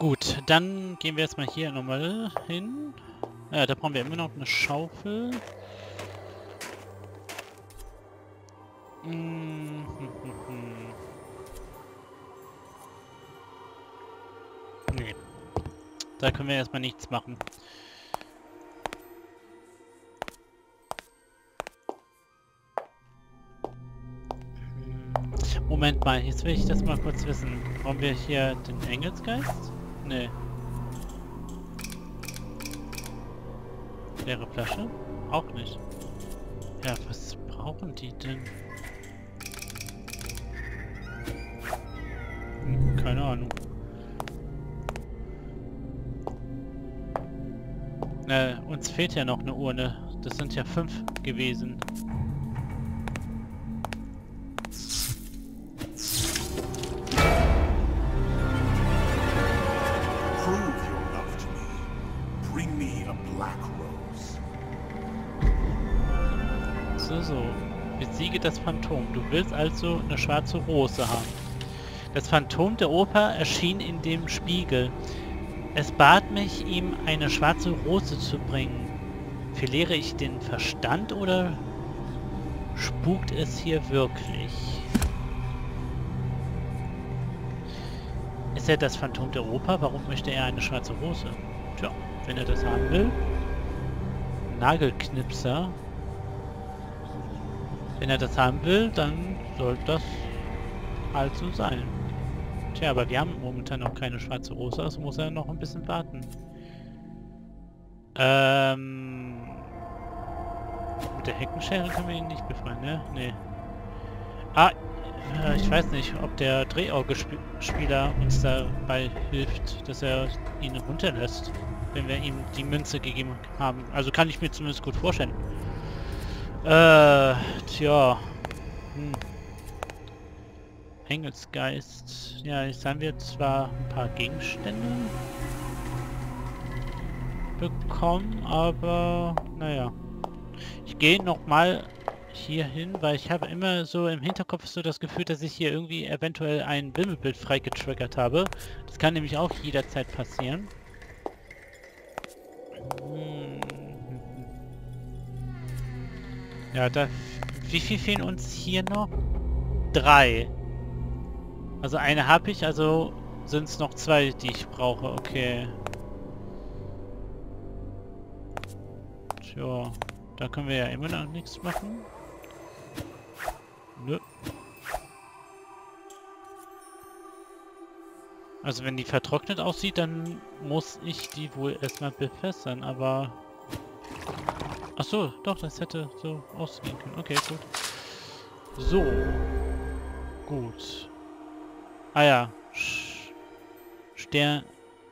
Gut, dann gehen wir jetzt mal hier nochmal hin. Ja, da brauchen wir immer noch eine Schaufel. Nee. Da können wir erstmal nichts machen. Moment mal, jetzt will ich das mal kurz wissen. Brauchen wir hier den Engelsgeist? Nee. Leere Flasche? Auch nicht. Ja, was brauchen die denn? Hm, keine Ahnung. Äh, uns fehlt ja noch eine Urne. Das sind ja fünf gewesen. Phantom. Du willst also eine schwarze Rose haben. Das Phantom der Oper erschien in dem Spiegel. Es bat mich, ihm eine schwarze Rose zu bringen. Verliere ich den Verstand oder spukt es hier wirklich? Ist er das Phantom der Oper? Warum möchte er eine schwarze Rose? Tja, wenn er das haben will. Nagelknipser. Wenn er das haben will, dann soll das halt so sein. Tja, aber wir haben momentan noch keine schwarze Rose, also muss er noch ein bisschen warten. Ähm... Mit der Heckenschere können wir ihn nicht befreien, ne? Nee. Ah, äh, ich weiß nicht, ob der Drehauge-Spieler uns dabei hilft, dass er ihn runterlässt, wenn wir ihm die Münze gegeben haben. Also kann ich mir zumindest gut vorstellen. Äh, tja. Hm. Engelsgeist. Ja, jetzt haben wir zwar ein paar Gegenstände bekommen, aber naja. Ich gehe noch mal hier hin, weil ich habe immer so im Hinterkopf so das Gefühl, dass ich hier irgendwie eventuell ein Wimmelbild freigetriggert habe. Das kann nämlich auch jederzeit passieren. Hm. Ja, da... Wie viel fehlen uns hier noch? Drei. Also eine habe ich, also sind es noch zwei, die ich brauche. Okay. Tja, da können wir ja immer noch nichts machen. Nö. Also wenn die vertrocknet aussieht, dann muss ich die wohl erstmal befässern, aber Ach so, doch, das hätte so ausgehen können. Okay, gut. So. Gut. Ah ja. Stern...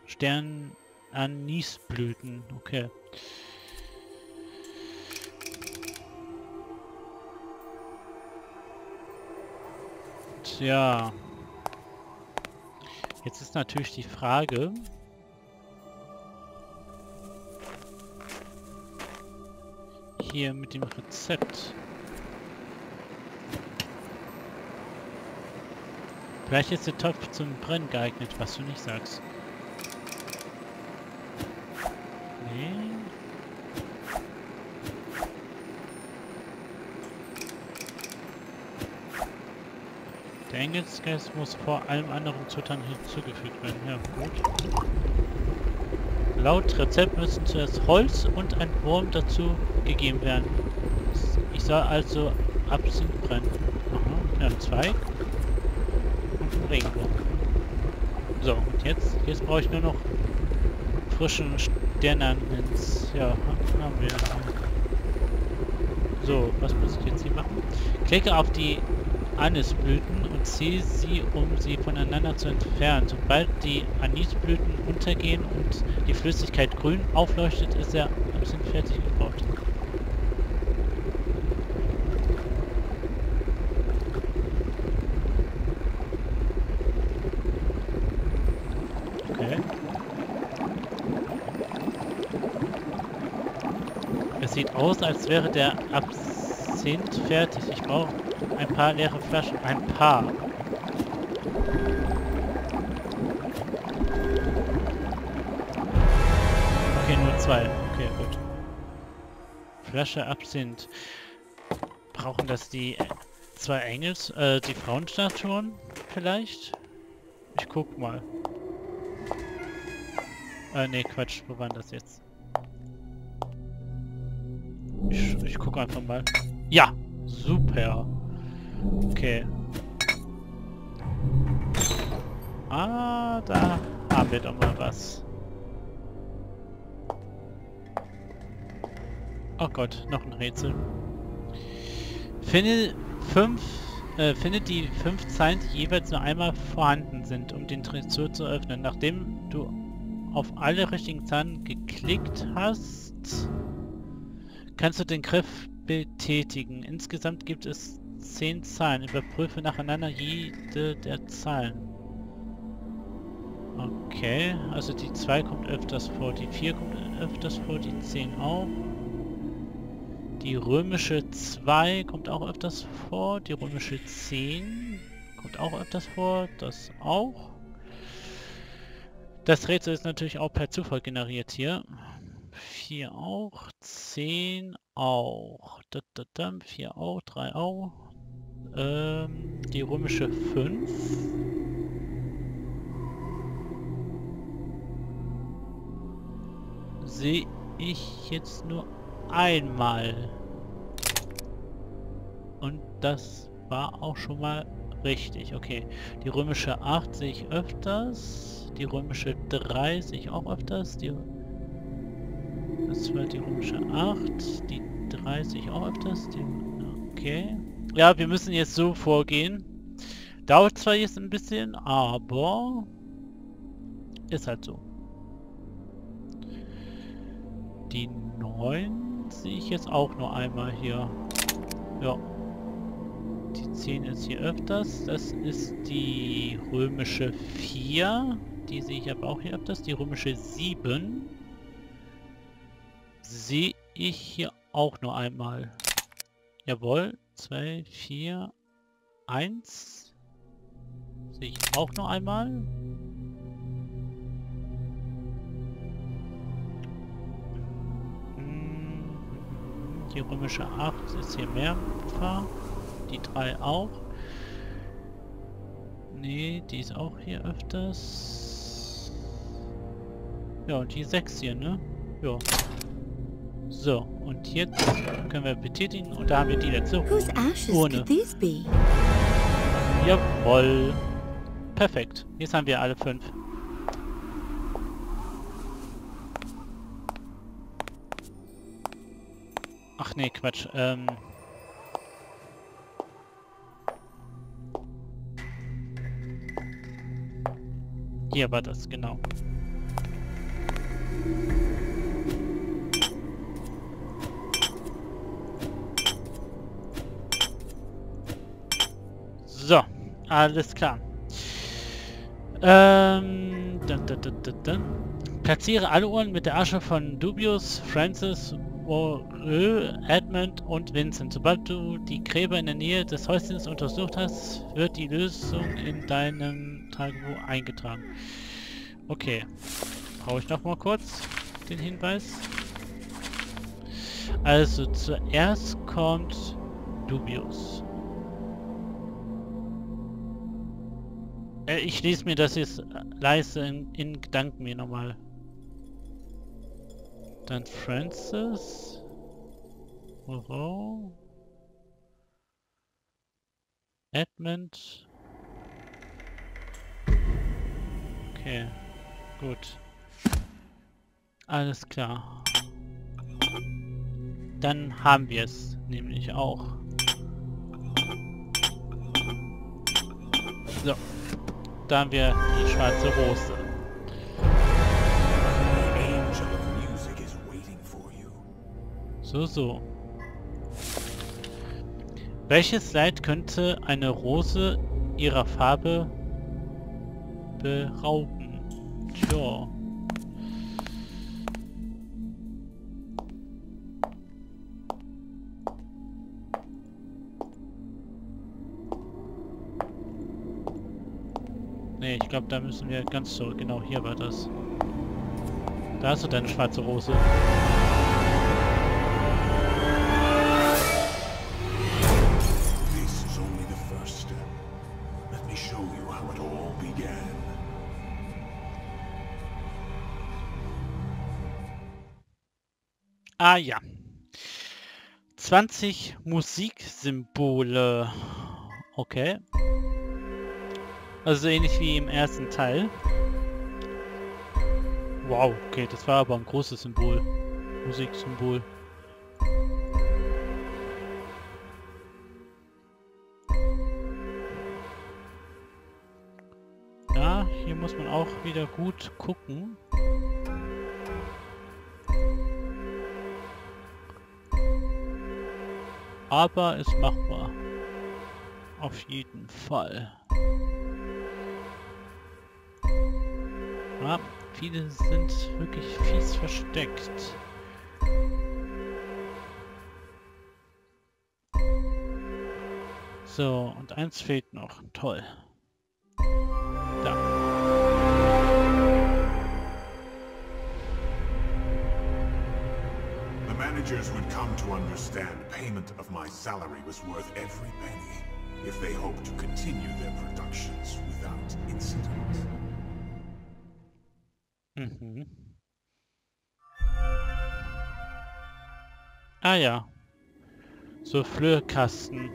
Stern... Anisblüten. Okay. Tja. Jetzt ist natürlich die Frage, hier mit dem Rezept. Vielleicht ist der Topf zum Brennen geeignet, was du nicht sagst. Nee. Der Engelsgeist muss vor allem anderen Zutaten hinzugefügt werden. Ja, gut. Laut Rezept müssen zuerst Holz und ein Wurm dazu gegeben werden. Ich soll also Absinth brennen. Aha, ja, zwei. Und ein Regenwurm. So, und jetzt, jetzt brauche ich nur noch frischen Sternanhens. Ja, haben wir. So, was muss ich jetzt hier machen? Klicke auf die Anisblüten und ziehe sie, um sie voneinander zu entfernen. Sobald die Anisblüten untergehen und die Flüssigkeit grün aufleuchtet, ist er Absinth fertig gebaut. Okay. Es sieht aus, als wäre der Absinth fertig. Ich brauche ein paar leere Flaschen. Ein paar. zwei. Okay, gut. Flasche Absinth. Brauchen das die äh, zwei Engels, äh, die Frauenstatuen vielleicht? Ich guck mal. Äh, nee, Quatsch. Wo waren das jetzt? Ich, ich gucke einfach mal. Ja! Super! Okay. Ah, da haben wir doch mal was. Oh Gott, noch ein Rätsel. Finde fünf, äh, finde die fünf Zeilen, die jeweils nur einmal vorhanden sind, um den Tresor zu öffnen. Nachdem du auf alle richtigen Zahlen geklickt hast, kannst du den Griff betätigen. Insgesamt gibt es zehn Zahlen. Überprüfe nacheinander jede der Zahlen. Okay, also die 2 kommt öfters vor, die 4 kommt öfters vor, die 10 auch. Die römische 2 kommt auch öfters vor, die römische 10 kommt auch öfters vor, das auch. Das Rätsel ist natürlich auch per Zufall generiert hier. 4 auch, 10 auch, 4 auch, 3 auch. Ähm, die römische 5. Sehe ich jetzt nur einmal. Und das war auch schon mal richtig. Okay, die römische 8 sehe ich öfters. Die römische 3 sehe ich auch öfters. Die das war die römische 8. Die 3 sehe ich auch öfters. Die, okay. Ja, wir müssen jetzt so vorgehen. Dauert zwar jetzt ein bisschen, aber ist halt so. Die 9 sehe ich jetzt auch nur einmal hier. Ja. Die 10 ist hier öfters. Das ist die römische 4. Die sehe ich aber auch hier öfters. Die römische 7 sehe ich hier auch nur einmal. Jawohl. 2, 4, 1. Sehe ich auch nur einmal. Hm, die römische 8 ist hier mehrfach. Die 3 auch. Nee, die ist auch hier öfters. Ja, und die 6 hier, ne? Ja. So, und jetzt können wir betätigen und da haben wir die letzte Urne. Jawoll. Perfekt. Jetzt haben wir alle fünf. Ach nee, Quatsch. Ähm Hier war das, genau. Alles klar. Ähm, dun, dun, dun, Platziere alle Uhren mit der Asche von Dubius, Francis, Oreux, Edmund und Vincent. Sobald du die Gräber in der Nähe des Häuschens untersucht hast, wird die Lösung in deinem Tagebuch eingetragen. Okay. Brauche ich noch mal kurz den Hinweis. Also zuerst kommt Dubius. Äh, ich lese mir das jetzt leise in, in Gedanken mir nochmal. Dann Francis. Moreau. Edmund. Okay, gut. Alles klar. Dann haben wir es nämlich auch. So da haben wir die schwarze Rose. So, so. Welches Leid könnte eine Rose ihrer Farbe berauben? Tja. Ne, ich glaube, da müssen wir ganz zurück. Genau, hier war das. Da hast du deine schwarze Rose. Ah ja. 20 Musiksymbole. Okay. Also so ähnlich wie im ersten Teil. Wow, okay, das war aber ein großes Symbol. Musiksymbol. Ja, hier muss man auch wieder gut gucken. Aber ist machbar. Auf jeden Fall. Ja, viele sind wirklich fies versteckt. So, und eins fehlt noch. Toll. Da. The managers would come to understand payment of my salary was worth every penny if they hoped to continue their productions Mhm. Ah ja. So Flöhrkasten.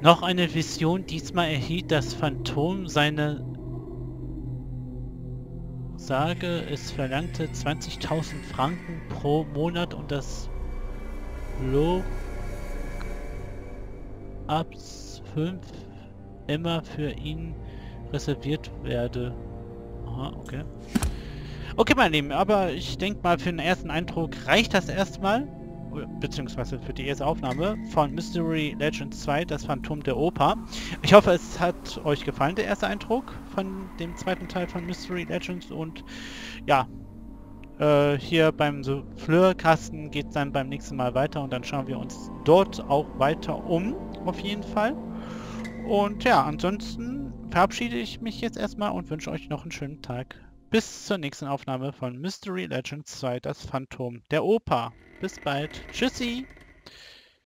Noch eine Vision. Diesmal erhielt das Phantom seine Sage, es verlangte 20.000 Franken pro Monat und das Log abs 5 immer für ihn reserviert werde. Aha, okay. Okay, meine Lieben, aber ich denke mal, für den ersten Eindruck reicht das erstmal. Beziehungsweise für die erste Aufnahme von Mystery Legends 2, das Phantom der Oper. Ich hoffe, es hat euch gefallen, der erste Eindruck von dem zweiten Teil von Mystery Legends. Und ja, äh, hier beim Souffleurkasten geht es dann beim nächsten Mal weiter und dann schauen wir uns dort auch weiter um, auf jeden Fall. Und ja, ansonsten verabschiede ich mich jetzt erstmal und wünsche euch noch einen schönen Tag. Bis zur nächsten Aufnahme von Mystery Legends 2, das Phantom der Oper. Bis bald. Tschüssi!